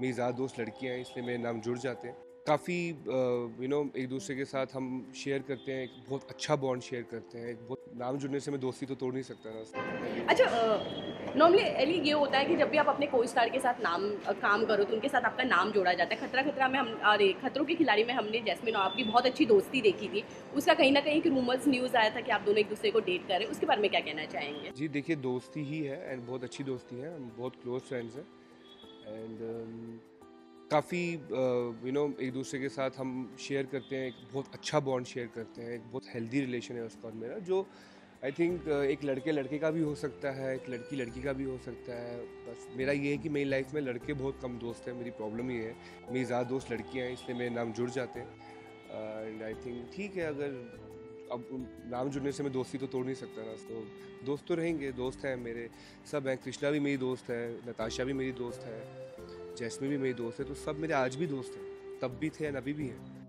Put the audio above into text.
मेरी ज़्यादा दोस्त लड़कियाँ हैं इसलिए मेरे नाम जुड़ जाते हैं। काफ़ी यू नो एक दूसरे के साथ हम शेयर करते हैं एक बहुत अच्छा बॉन्ड शेयर करते हैं एक बहुत नाम जुड़ने से मैं दोस्ती तो तोड़ नहीं सकता ना। अच्छा नॉर्मली एली ये होता है कि जब भी आप अपने को स्टार के साथ नाम काम करो तो उनके साथ आपका नाम जोड़ा जाता है। खतरा खतरा में हम अरे खतरों के खिलाड़ी में हमने जैस्मिन और आपकी बहुत अच्छी दोस्ती देखी थी। उसका कहीं ना कहीं एक रूमर्स न्यूज़ आया था कि आप दोनों एक दूसरे को डेट कर रहे हैं उसके बारे में क्या कहना चाहेंगे? जी देखिए दोस्ती ही है एंड बहुत अच्छी दोस्ती है हम बहुत क्लोज फ्रेंड्स हैं। एंड काफ़ी यू नो एक दूसरे के साथ हम शेयर करते हैं, एक बहुत अच्छा बॉन्ड शेयर करते हैं, एक बहुत हेल्दी रिलेशन है उसका और मेरा जो आई थिंक एक लड़के लड़के का भी हो सकता है, एक लड़की लड़की का भी हो सकता है। बस मेरा ये है कि मेरी लाइफ में लड़के बहुत कम दोस्त हैं, मेरी प्रॉब्लम ये है। मेरी ज़्यादा दोस्त लड़कियाँ हैं, इसलिए मेरे नाम जुड़ जाते हैं। एंड आई थिंक ठीक है, अगर अब नाम जुड़ने से मैं दोस्ती तो तोड़ नहीं सकता ना तो दोस्त तो रहेंगे, दोस्त हैं मेरे। सब हैं, कृष्णा भी मेरी दोस्त है, नताशा भी मेरी दोस्त है। जैस्मी भी मेरी दोस्त है तो सब मेरे आज भी दोस्त हैं। तब भी थे एंड अभी भी हैं।